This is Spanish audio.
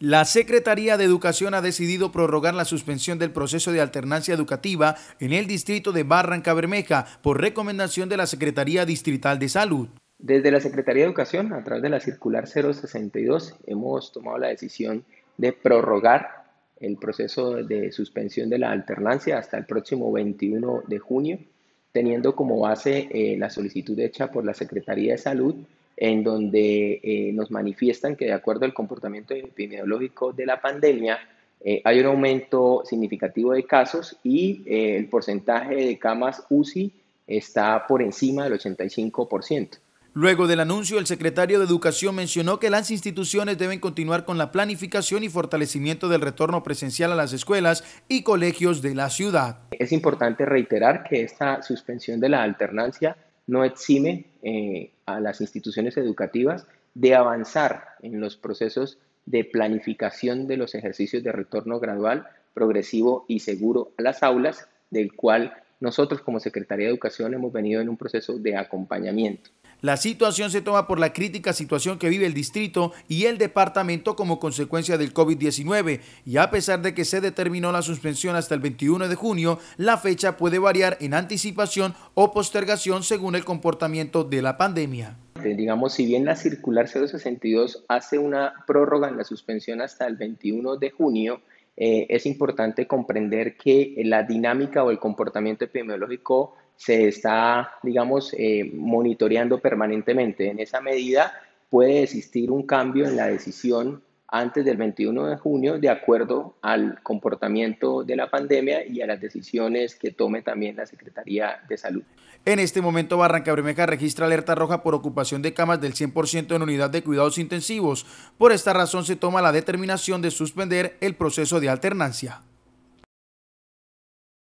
La Secretaría de Educación ha decidido prorrogar la suspensión del proceso de alternancia educativa en el distrito de Barranca Bermeja por recomendación de la Secretaría Distrital de Salud. Desde la Secretaría de Educación, a través de la circular 062, hemos tomado la decisión de prorrogar el proceso de suspensión de la alternancia hasta el próximo 21 de junio, teniendo como base eh, la solicitud hecha por la Secretaría de Salud en donde eh, nos manifiestan que de acuerdo al comportamiento epidemiológico de la pandemia, eh, hay un aumento significativo de casos y eh, el porcentaje de camas UCI está por encima del 85%. Luego del anuncio, el secretario de Educación mencionó que las instituciones deben continuar con la planificación y fortalecimiento del retorno presencial a las escuelas y colegios de la ciudad. Es importante reiterar que esta suspensión de la alternancia no exime eh, a las instituciones educativas de avanzar en los procesos de planificación de los ejercicios de retorno gradual, progresivo y seguro a las aulas, del cual nosotros como Secretaría de Educación hemos venido en un proceso de acompañamiento. La situación se toma por la crítica situación que vive el distrito y el departamento como consecuencia del COVID-19 y a pesar de que se determinó la suspensión hasta el 21 de junio, la fecha puede variar en anticipación o postergación según el comportamiento de la pandemia. Digamos, si bien la circular 062 hace una prórroga en la suspensión hasta el 21 de junio, eh, es importante comprender que la dinámica o el comportamiento epidemiológico se está, digamos, eh, monitoreando permanentemente. En esa medida puede existir un cambio en la decisión antes del 21 de junio de acuerdo al comportamiento de la pandemia y a las decisiones que tome también la Secretaría de Salud. En este momento Barranca Bermeja registra alerta roja por ocupación de camas del 100% en unidad de cuidados intensivos. Por esta razón se toma la determinación de suspender el proceso de alternancia.